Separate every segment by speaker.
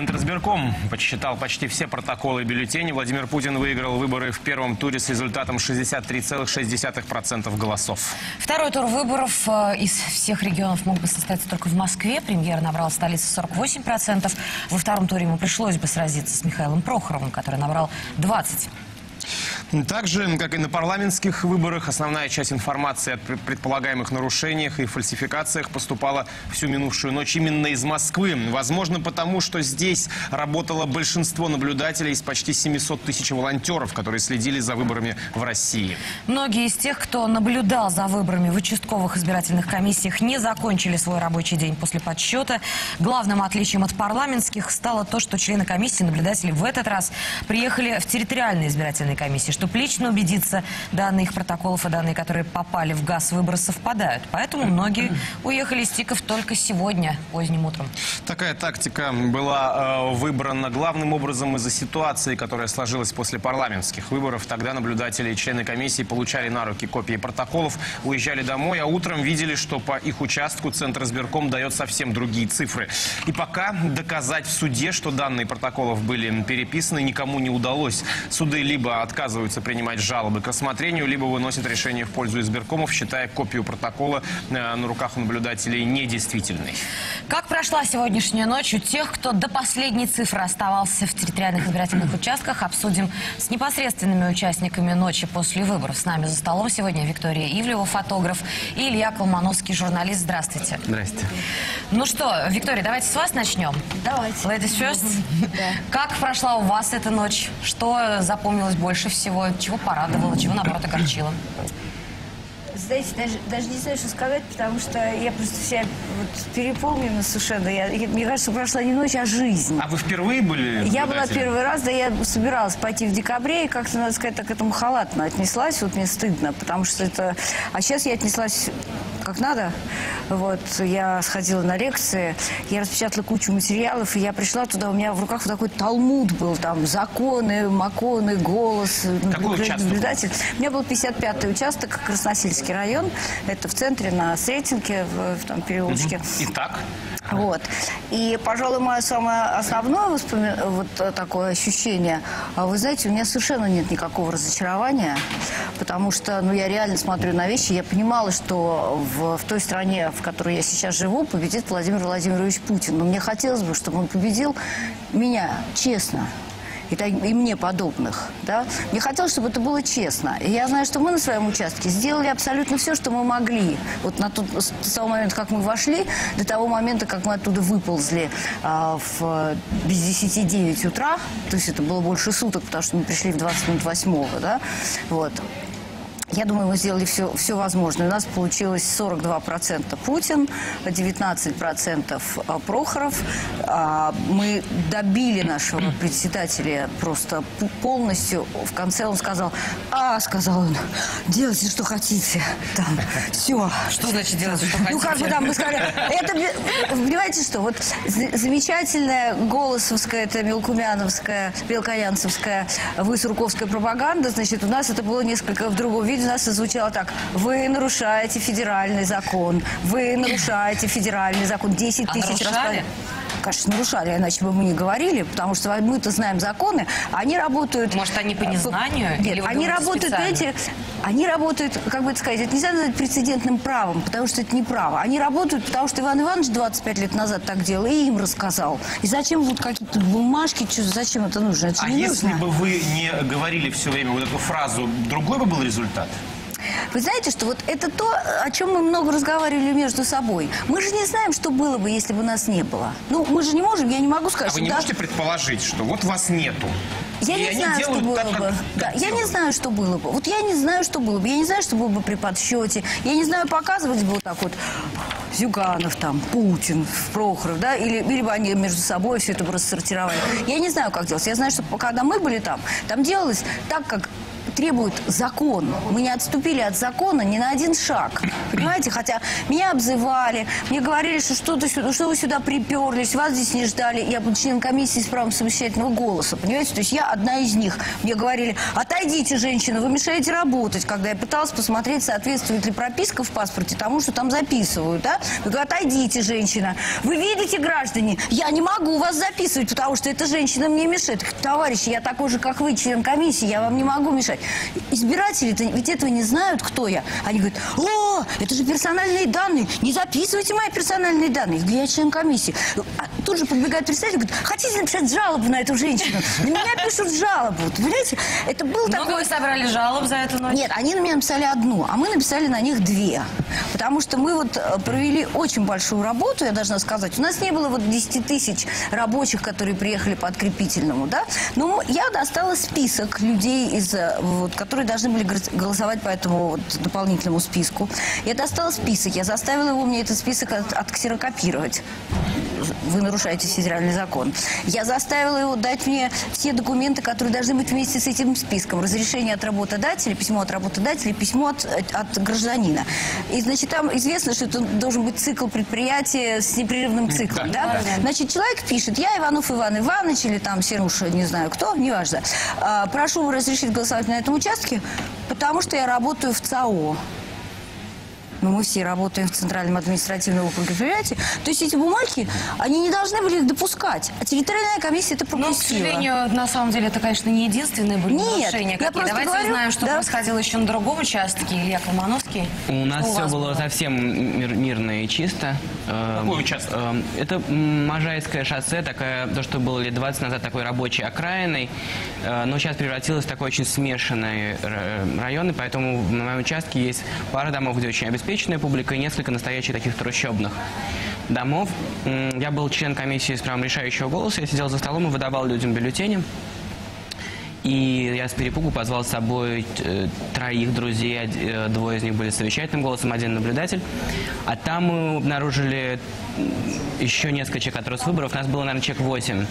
Speaker 1: Центрсберком подсчитал почти все протоколы и бюллетени. Владимир Путин выиграл выборы в первом туре с результатом 63,6% голосов.
Speaker 2: Второй тур выборов э, из всех регионов мог бы состояться только в Москве. Премьер набрал в столице 48%. Во втором туре ему пришлось бы сразиться с Михаилом Прохоровым, который набрал 20%.
Speaker 1: Так же, как и на парламентских выборах, основная часть информации о пр- предполагаемых нарушениях и фальсификациях поступала всю минувшую ночь именно из Москвы. Возможно, потому что здесь работало большинство наблюдателей из почти 700 тысяч волонтеров, которые следили за выборами в России.
Speaker 2: Многие из тех, кто наблюдал за выборами в участковых избирательных комиссиях, не закончили свой рабочий день после подсчета. Главным отличием от парламентских стало то, что члены комиссии, наблюдатели в этот раз приехали в территориальные избирательные комиссии, чтобы лично убедиться, данные их протоколов и данные, которые попали в газ выборы, совпадают. Поэтому многие уехали из ТИКов только сегодня, поздним утром.
Speaker 1: Такая тактика была э, выбрана главным образом из-за ситуации, которая сложилась после парламентских выборов. Тогда наблюдатели и члены комиссии получали на руки копии протоколов, уезжали домой, а утром видели, что по их участку Центр избирком дает совсем другие цифры. И пока доказать в суде, что данные протоколов были переписаны, никому не удалось. Суды либо отказываются принимать жалобы к рассмотрению, либо выносят решение в пользу избиркомов, считая копию протокола э, на руках у наблюдателей недействительной.
Speaker 2: Как прошла сегодняшняя ночь у тех, кто до последней цифры оставался в территориальных избирательных участках, обсудим с непосредственными участниками ночи после выборов. С нами за столом сегодня Виктория Ивлева, фотограф, и Илья Колмановский, журналист. Здравствуйте.
Speaker 1: Здрасте.
Speaker 2: Ну что, Виктория, давайте с вас начнем.
Speaker 3: Давайте.
Speaker 2: Ladies first. Как прошла у вас эта ночь? Что запомнилось больше всего? Чего порадовало, чего, наоборот, огорчило?
Speaker 3: Знаете, даже, даже не знаю, что сказать, потому что я просто вся вот переполнена совершенно. Я, я- мне кажется, прошла не ночь, а жизнь.
Speaker 1: А вы впервые были?
Speaker 3: Я была первый раз, да я собиралась пойти в декабре, и как-то, надо сказать, так к этому халатно отнеслась. Вот мне стыдно, потому что это... А сейчас я отнеслась как надо. Вот, я сходила на лекции, я распечатала кучу материалов, и я пришла туда, у меня в руках вот такой талмуд был, там, законы, маконы, голос,
Speaker 1: Какой участок
Speaker 3: наблюдатель. У меня был 55-й участок, Красносельский район. Это в центре, на Сретенке, в, в том переулочке.
Speaker 1: Итак,
Speaker 3: Вот. И, пожалуй, мое самое основное воспоми... вот э, такое ощущение, а вы знаете, у меня совершенно нет никакого разочарования, потому что, ну, я реально смотрю на вещи, я понимала, что в, в той стране, в которой я сейчас живу, победит Владимир Владимирович Путин. Но мне хотелось бы, чтобы он победил меня, честно. И, и мне подобных. Да? Мне хотелось, чтобы это было честно. И я знаю, что мы на своем участке сделали абсолютно все, что мы могли. Вот на тот, с того момента, как мы вошли, до того момента, как мы оттуда выползли а, в без 10 9 утра, то есть это было больше суток, потому что мы пришли в 20 минут восьмого, да, вот. Я думаю, мы сделали все, все возможное. У нас получилось 42% Путин, 19% Прохоров. А, Мы добили нашего председателя просто полностью. В конце он сказал, а, сказал он, делайте, что хотите. Там, все.
Speaker 2: Что значит делать, что хотите?
Speaker 3: Ну, как бы там мы сказали, это, понимаете что, вот замечательная голосовская, это мелкумяновская, мелкоянцевская, высурковская пропаганда, значит, у нас это было несколько в другом виде, у нас звучало так, вы нарушаете федеральный закон, вы нарушаете федеральный закон, 10
Speaker 2: А
Speaker 3: тысяч раз... Конечно, нарушали, иначе бы мы не говорили, потому что мы-то знаем законы, а они работают...
Speaker 2: Может, они по незнанию?
Speaker 3: Нет,
Speaker 2: Или
Speaker 3: они работают, понимаете, они работают, как бы это сказать, это нельзя назвать прецедентным правом, потому что это не право. Они работают, потому что Иван Иванович 25 лет назад так делал и им рассказал. И зачем вот какие-то бумажки, чё- зачем это нужно? Это
Speaker 1: а
Speaker 3: не
Speaker 1: если
Speaker 3: нужно.
Speaker 1: бы вы не говорили все время вот эту фразу, другой бы был результат?
Speaker 3: Вы знаете, что вот это то, о чем мы много разговаривали между собой. Мы же не знаем, что было бы, если бы нас не было. Ну, мы же не можем, я не могу сказать,
Speaker 1: А вы не
Speaker 3: да,
Speaker 1: можете предположить, что вот вас нету?
Speaker 3: Я
Speaker 1: И
Speaker 3: не знаю, что было
Speaker 1: так,
Speaker 3: бы.
Speaker 1: как
Speaker 3: Да, я не знаю, что было бы. Вот я не знаю, что было бы. Я не знаю, что было бы при подсчете. Я не знаю, показывать бы вот так вот Зюганов там, Путин, Прохоров, да, или, или бы они между собой все это бы рассортировали. Я не знаю, как делать. Я знаю, что когда мы были там, там делалось так, как требует закон. Мы не отступили от закона ни на один шаг. Понимаете? Хотя меня обзывали, мне говорили, что, что, сюда, что вы сюда приперлись, вас здесь не ждали. Я был член комиссии с правом совещательного голоса. Понимаете? То есть я одна из них. Мне говорили, отойдите, женщина, вы мешаете работать. Когда я пыталась посмотреть, соответствует ли прописка в паспорте тому, что там записывают. Да? Я говорю, отойдите, женщина. Вы видите, граждане, я не могу вас записывать, потому что эта женщина мне мешает. Товарищи, я такой же, как вы, член комиссии, я вам не могу мешать. Избиратели-то ведь этого не знают, кто я. Они говорят, о, это же персональные данные, не записывайте мои персональные данные. Я член комиссии. А тут же подбегает представитель, говорит, хотите написать жалобу на эту женщину? На меня пишут жалобу. Понимаете, это был
Speaker 2: Много
Speaker 3: такой...
Speaker 2: вы собрали жалоб за эту ночь?
Speaker 3: Нет, они на меня написали одну, а мы написали на них две. Потому что мы вот э, провели очень большую работу, я должна сказать. У нас не было вот 10 тысяч рабочих, которые приехали по открепительному, да. Но я достала список людей, из, э, вот, которые должны были голосовать по этому вот дополнительному списку. Я достала список, я заставила его мне этот список от- отксерокопировать. Вы нарушаете федеральный закон. Я заставила его дать мне все документы, которые должны быть вместе с этим списком. Разрешение от работодателя, письмо от работодателя, письмо от, от гражданина. И, значит, там известно, что это должен быть цикл предприятия с непрерывным циклом. Да, Значит, человек пишет, я Иванов Иван Иванович или там Серуша, не знаю кто, неважно. А, прошу разрешить голосовать на этом участке, потому что я работаю в ЦАО. Но мы все работаем в Центральном административном округе предприятия. То есть эти бумажки, они не должны были их допускать. А территориальная комиссия это
Speaker 2: Но, к
Speaker 3: пропустила.
Speaker 2: сожалению, на самом деле, это, конечно, не единственные были
Speaker 3: Нет,
Speaker 2: нарушения.
Speaker 3: я
Speaker 2: какие.
Speaker 3: просто
Speaker 2: Давайте
Speaker 3: говорю,
Speaker 2: узнаем, что
Speaker 3: да.
Speaker 2: происходило еще на другом участке. Илья Колмановский.
Speaker 4: У нас
Speaker 2: Что
Speaker 4: все
Speaker 2: вас
Speaker 4: было совсем мир- мирно и чисто. Эм,
Speaker 1: Какой участок?
Speaker 4: эм, Это Можайское шоссе, такая, то, что было лет 20 назад такой рабочей окраиной, э, но сейчас превратилось в такой очень смешанный район, и поэтому на моем участке есть пара домов, где очень обеспеченная публика, и несколько настоящих таких трущобных домов. Я был член комиссии с правом решающего голоса, я сидел за столом и выдавал людям бюллетени. И я с перепугу позвал с собой э, троих друзей, э, двое из них были совещательным голосом, один наблюдатель. А там мы обнаружили еще несколько человек, которые с выборов. Нас было, наверное, человек 8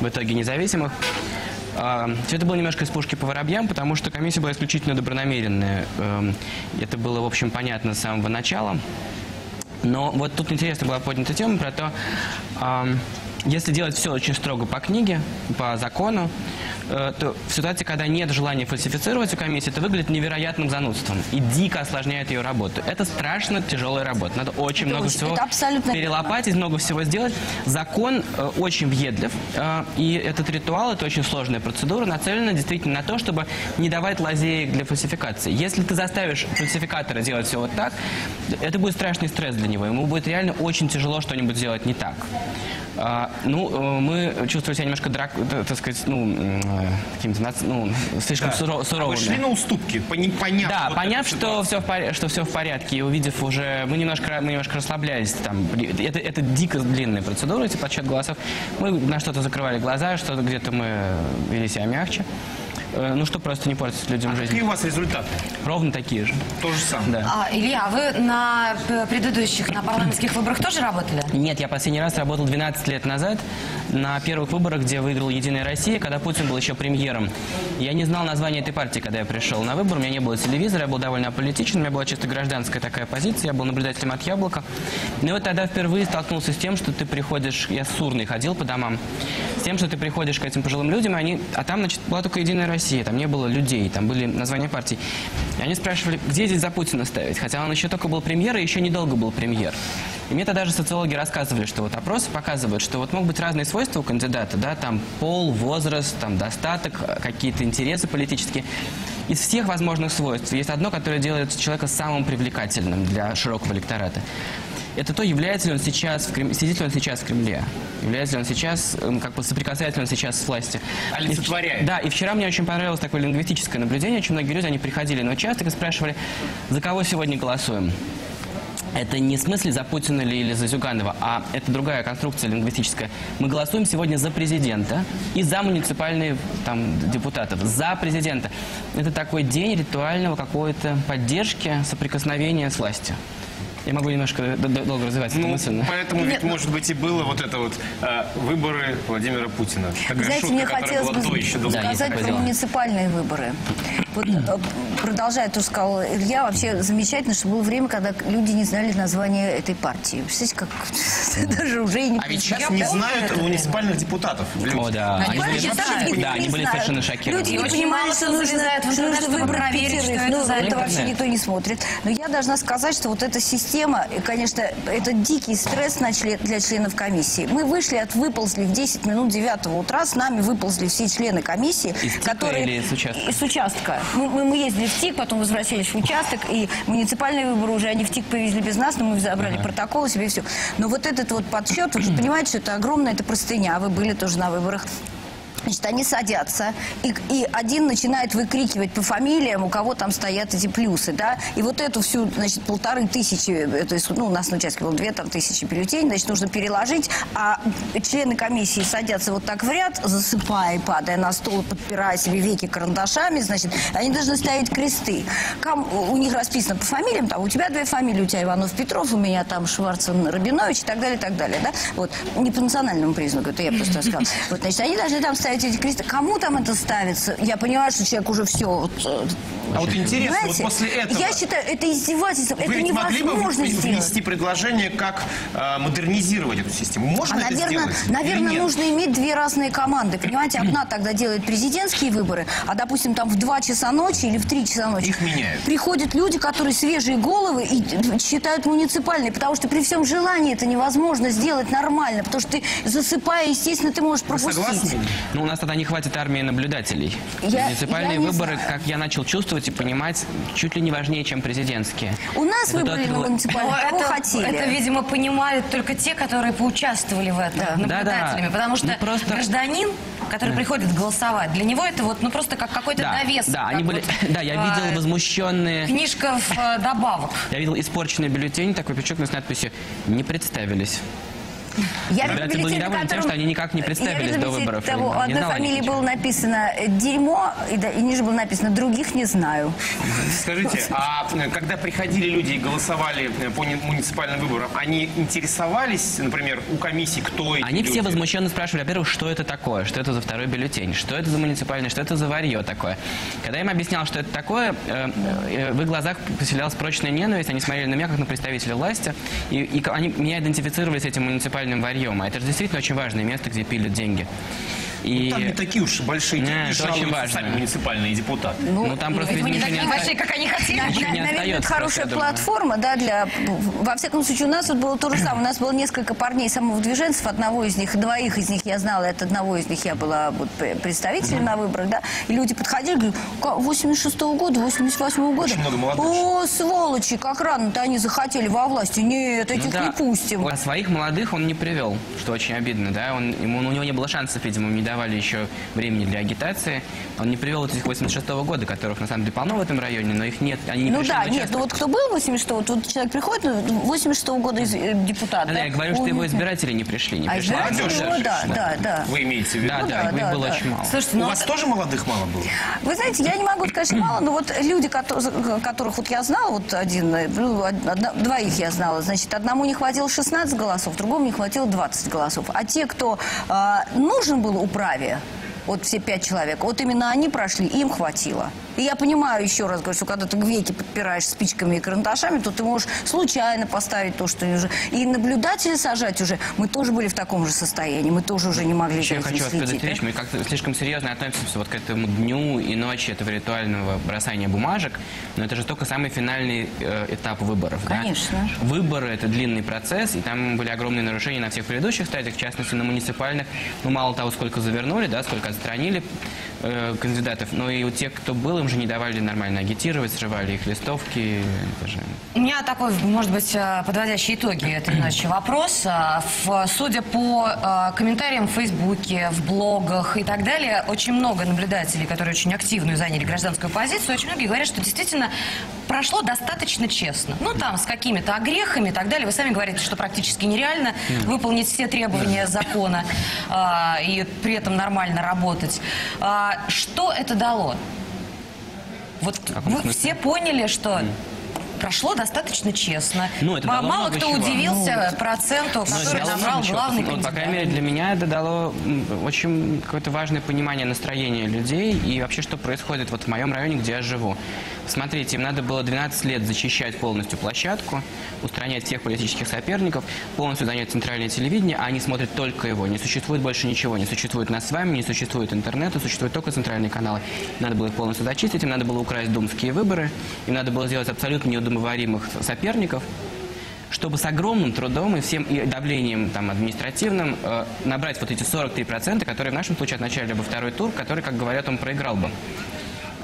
Speaker 4: в итоге независимых. Все это было немножко из пушки по воробьям, потому что комиссия была исключительно добронамеренная. Эм, Это было, в общем, понятно с самого начала. Но вот тут интересно была поднята тема про то, если делать все очень строго по книге, по закону, то в ситуации, когда нет желания фальсифицировать у комиссии, это выглядит невероятным занудством и дико осложняет ее работу. Это страшно тяжелая работа. Надо очень
Speaker 3: Это
Speaker 4: много
Speaker 3: очень-
Speaker 4: всего перелопатить, много всего сделать. Закон э, очень въедлив, э, и этот ритуал, это очень сложная процедура, нацелена действительно на то, чтобы не давать лазеек для фальсификации. Если ты заставишь фальсификатора делать все вот так, это будет страшный стресс для него. Ему будет реально очень тяжело что-нибудь сделать не так. А, ну, э, мы чувствовали себя немножко, драк, так сказать, ну, э, какими-то, нац- ну, слишком суро-
Speaker 1: А вы
Speaker 4: суровыми.
Speaker 1: шли на уступки, пони- поняв
Speaker 4: Да,
Speaker 1: вот
Speaker 4: поняв, что все, в порядке, что все в порядке, и увидев уже, мы немножко, мы немножко расслаблялись там. Это, это дико длинная процедура, эти подсчет голосов. Мы на что-то закрывали глаза, что-то где-то мы вели себя мягче. Э, Ну, что просто не портить людям жизнь.
Speaker 1: Какие у вас результаты?
Speaker 4: Ровно такие же.
Speaker 1: То же самое.
Speaker 4: Да.
Speaker 2: А, Илья, а вы на п- предыдущих, на парламентских выборах тоже работали?
Speaker 4: Нет, я последний раз работал 12 лет назад на первых выборах, где выиграл «Единая Россия», когда Путин был еще премьером. Я не знал названия этой партии, когда я пришел на выбор. У меня не было телевизора, я был довольно аполитичен, у меня была чисто гражданская такая позиция, я был наблюдателем от «Яблока». Ну и вот тогда впервые столкнулся с тем, что ты приходишь, я с урной ходил по домам, с тем, что ты приходишь к этим пожилым людям, и они, а там, значит, была только «Единая Россия», там не было людей, там были названия партий. И они спрашивали, где здесь за Путина ставить, хотя он еще только был премьер и еще недолго был премьер. И мне тогда же социологи рассказывали, что вот опросы показывают, что вот могут быть разные свойства у кандидата, да, там пол, возраст, там достаток, какие-то интересы политические. Из всех возможных свойств есть одно, которое делает человека самым привлекательным для широкого электората. Это то, является ли он сейчас, в Крем- сидит ли он сейчас в Кремле, является ли он сейчас, эм, как бы соприкасается ли он сейчас с властью.
Speaker 1: Олицетворяет.
Speaker 4: И Да, и вчера мне очень понравилось такое лингвистическое наблюдение. Очень многие люди, они приходили на участок и спрашивали, за кого сегодня голосуем. Это не в смысле за Путина или, или за Зюганова, а это другая конструкция лингвистическая. Мы голосуем сегодня за президента и за муниципальных там, депутатов. За президента. Это такой день ритуального какой-то поддержки, соприкосновения с властью. Я могу немножко долго развивать эту
Speaker 1: Ну,
Speaker 4: мысль. но-
Speaker 1: поэтому ведь, может быть, и было вот это вот э, выборы Владимира Путина. Такая
Speaker 3: Знаете,
Speaker 1: шутка,
Speaker 3: мне
Speaker 1: которая
Speaker 3: хотелось
Speaker 1: была
Speaker 3: бы
Speaker 1: до еще до
Speaker 4: Да, есть
Speaker 3: сказать про муниципальные выборы. Вот, э, продолжая то, что сказал Илья, вообще замечательно, что было время, когда люди не знали название этой партии. Представляете, как даже уже и не
Speaker 1: А ведь сейчас не знают муниципальных депутатов.
Speaker 4: О, да.
Speaker 3: Они
Speaker 4: были, совершенно шокированы.
Speaker 3: Люди не
Speaker 2: мало
Speaker 3: что
Speaker 2: кто
Speaker 3: нужно, выбрать
Speaker 2: это
Speaker 3: Ну,
Speaker 2: за
Speaker 3: это вообще никто не смотрит. Но я должна сказать, что вот эта система, и, конечно, это дикий стресс для членов комиссии. Мы вышли, от выползли в 10 минут 9 утра, с нами выползли все члены комиссии, которые...
Speaker 4: с участка?
Speaker 3: С участка. Мы, мы- мы ездили в ТИК, потом возвращались в участок, и муниципальные выборы уже они в ТИК повезли без нас, но мы забрали протоколы себе и все. Но вот этот вот подсчет, вы же понимаете, что это огромная, это простыня, вы были тоже на выборах. Значит, они садятся, и, и один начинает выкрикивать по фамилиям, у кого там стоят эти плюсы, да, и вот эту всю, значит, полторы тысячи, э, то есть, ну, у нас на участке было две там тысячи бюллетеней, значит, нужно переложить, а члены комиссии садятся вот так в ряд, засыпая и падая на стол, подпирая себе веки карандашами, значит, они должны ставить кресты. Кам- у них расписано по фамилиям, там, у тебя две фамилии, у тебя Иванов Петров, у меня там Шварцен Рабинович и так далее, и так далее, да, вот, не по национальному признаку, это я просто сказала. Вот, значит, они должны там ставить эти кресты. Кому там это ставится? Я понимаю, что человек уже все, вот, э,
Speaker 1: А вот интересно, вот
Speaker 3: Понимаете?
Speaker 1: после этого...
Speaker 3: Я считаю, это издевательство. Это
Speaker 1: ведь могли бы
Speaker 3: невозможно сделать.
Speaker 1: внести предложение, как э, модернизировать эту систему? Можно
Speaker 3: А,
Speaker 1: это
Speaker 3: наверное,
Speaker 1: сделать?
Speaker 3: наверное, нужно иметь две разные команды. Понимаете, одна тогда делает президентские выборы, а, допустим, там в 2 часа ночи или в 3 часа ночи
Speaker 1: Их меняют.
Speaker 3: приходят люди, которые свежие головы и считают муниципальные, потому что при всем желании это невозможно сделать нормально, потому что ты засыпая, естественно, ты можешь пропустить.
Speaker 1: согласны?
Speaker 4: Ну, у нас тогда не хватит армии наблюдателей.
Speaker 3: Я-
Speaker 4: Муниципальные
Speaker 3: я
Speaker 4: выборы,
Speaker 3: знаю.
Speaker 4: как я начал чувствовать и понимать, чуть ли не важнее, чем президентские.
Speaker 3: У нас
Speaker 4: Это
Speaker 3: выбрали
Speaker 4: тот-
Speaker 3: кого
Speaker 2: это,
Speaker 3: хотели.
Speaker 2: это, видимо, понимают только те, которые поучаствовали в этом,
Speaker 3: Да.
Speaker 2: наблюдателями.
Speaker 4: Да-да.
Speaker 2: Потому что
Speaker 4: Ну, просто-
Speaker 2: гражданин, который приходит голосовать, для него это вот, ну, просто как какой-то
Speaker 4: Да,
Speaker 2: довес.
Speaker 4: да, они были,
Speaker 2: вот,
Speaker 4: да, я
Speaker 2: а,
Speaker 4: видел возмущенные,
Speaker 2: Книжка в э, добавок.
Speaker 4: я видел испорченный бюллетень, такой подчеркнут с надписью «Не представились».
Speaker 3: Я
Speaker 4: был
Speaker 3: бюллетень,
Speaker 4: недоволен
Speaker 3: на
Speaker 4: тем, что они никак не представились до выборов.
Speaker 3: Того, у одной фамилии было написано «дерьмо», и, да- и ниже было написано «других не знаю».
Speaker 1: Скажите, а когда приходили люди и голосовали по ни- муниципальным выборам, они интересовались, например, у комиссии, кто эти
Speaker 4: Они все
Speaker 1: люди?
Speaker 4: возмущенно спрашивали, во-первых, что это такое, что это за второй бюллетень, что это за муниципальный, что это за варье такое. Когда я им объяснял, что это такое, э, э, в их глазах поселялась прочная ненависть, они смотрели на меня как на представителя власти, и, и они меня идентифицировали с этим муниципальным варьем. А это же действительно очень важное место, где пилят деньги. И...
Speaker 1: Там не такие уж большие
Speaker 4: Не,
Speaker 1: деньги
Speaker 4: это очень важно.
Speaker 1: сами муниципальные депутаты.
Speaker 4: Ну, там просто,
Speaker 2: Видимо, не такие
Speaker 4: не
Speaker 2: большие, как они хотели.
Speaker 4: Ничего не
Speaker 3: наверное, это хорошая платформа, да, для... Во всяком случае, у нас вот было то же самое. У нас было несколько парней самовыдвиженцев, одного из них, двоих из них я знала, от одного из них я была вот, пр- представителем на выборах, да, и люди подходили, говорят, «Ка- 86-го года, 88-го года.
Speaker 1: Очень много молодых.
Speaker 3: О, сволочи, как рано-то они захотели во власти. Нет, этих
Speaker 4: Ну да.
Speaker 3: не пустим.
Speaker 4: А своих молодых он не привел, что очень обидно, да. Он, ему, у него не было шансов, видимо, не давали еще времени для агитации. Он не привел вот этих 86 года, которых на самом деле полно в этом районе, но их нет, они не
Speaker 3: Ну да, нет, ну вот кто был 86-го, тут человек приходит, ну, 86-го года из- э, депутат.
Speaker 4: Да, я говорю, что его избиратели не пришли, не
Speaker 3: А
Speaker 4: пришли.
Speaker 3: избиратели
Speaker 1: Молодежь
Speaker 3: его, да,
Speaker 1: пришла.
Speaker 3: да, да.
Speaker 1: Вы имеете в виду?
Speaker 4: Да,
Speaker 3: Ну
Speaker 4: да,
Speaker 3: да,
Speaker 4: их
Speaker 3: да,
Speaker 4: было
Speaker 3: да.
Speaker 4: очень мало.
Speaker 2: Слушайте,
Speaker 1: У
Speaker 2: ну
Speaker 1: вас тоже молодых мало было?
Speaker 3: Вы знаете, я не могу сказать, что мало, но вот люди, кото- которых вот я знала, вот один, э, ну, одна- двоих я знала, значит, одному не хватило 16 голосов, другому не хватило 20 голосов. А те, кто э, нужен был управе, вот все пять человек, вот именно они прошли, им хватило. И я понимаю, еще раз говорю, что когда ты веки подпираешь спичками и карандашами, то ты можешь случайно поставить то, что уже... И наблюдателей сажать уже, мы тоже были в таком же состоянии, мы тоже уже не могли
Speaker 4: Еще я хочу
Speaker 3: следить, да?
Speaker 4: мы как-то слишком серьезно относимся вот к этому дню и ночи этого ритуального бросания бумажек, но это же только самый финальный э, этап выборов. да?
Speaker 3: Конечно.
Speaker 4: Выборы – это длинный процесс, и там были огромные нарушения на всех предыдущих стадиях, в частности, на муниципальных. Ну, мало того, сколько завернули, да, сколько отстранили э, кандидатов, но и у тех, кто был, им же не давали нормально агитировать, срывали их листовки. Это же...
Speaker 2: У меня такой, может быть, э, подводящий итоги этой ночи вопрос. В- Судя по э, комментариям в Фейсбуке, в блогах и так далее, очень много наблюдателей, которые очень активную заняли гражданскую позицию, очень многие говорят, что действительно прошло достаточно честно. Ну, там, с какими-то огрехами и так далее. Вы сами говорите, что практически нереально выполнить все требования закона и при этом нормально работать. А, Что это дало? Вот
Speaker 4: каком
Speaker 2: вы все поняли, что прошло достаточно честно.
Speaker 4: Ну, это
Speaker 2: Мало
Speaker 4: много
Speaker 2: кто
Speaker 4: чего.
Speaker 2: удивился проценту,
Speaker 4: Ну,
Speaker 2: который набрал главный
Speaker 4: Ну, По
Speaker 2: кандидат.
Speaker 4: крайней мере, для меня это дало очень какое-то важное понимание настроения людей и вообще, что происходит вот в моем районе, где я живу. Смотрите, им надо было 12 лет зачищать полностью площадку, устранять всех политических соперников, полностью занять центральное телевидение, а они смотрят только его. Не существует больше ничего. Не существует нас с вами, не существует интернета, существуют только центральные каналы. Надо было их полностью зачистить, им надо было украсть думские выборы, им надо было сделать абсолютно неудобоваримых соперников, чтобы с огромным трудом и всем давлением там, административным э, набрать вот эти 43%, которые в нашем случае означали бы второй тур, который, как говорят, он проиграл бы.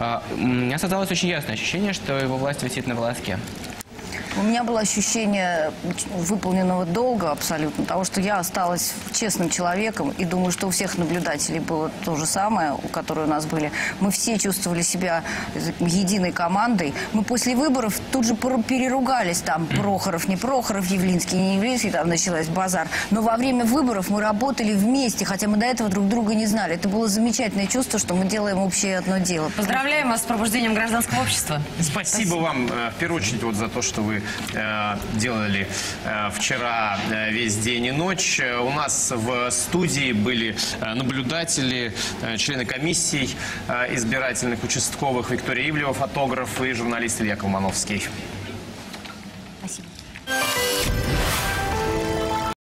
Speaker 4: Э, у меня создалось очень ясное ощущение, что его власть висит на волоске.
Speaker 3: У меня было ощущение выполненного долга абсолютно, того, что я осталась честным человеком, и думаю, что у всех наблюдателей было то же самое, у которые у нас были. Мы все чувствовали себя единой командой. Мы после выборов тут же переругались, там, Прохоров, не Прохоров, Явлинский, не Явлинский, там началась базар. Но во время выборов мы работали вместе, хотя мы до этого друг друга не знали. Это было замечательное чувство, что мы делаем общее одно дело.
Speaker 2: Поздравляем вас с пробуждением гражданского общества.
Speaker 1: Спасибо вам, э, в первую очередь, вот за то, что вы э, делали э, вчера э, весь день и ночь. У нас в студии были наблюдатели, члены комиссий избирательных, участковых, Виктория Ивлева, фотограф и журналист Илья Колмановский.